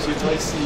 些菜系。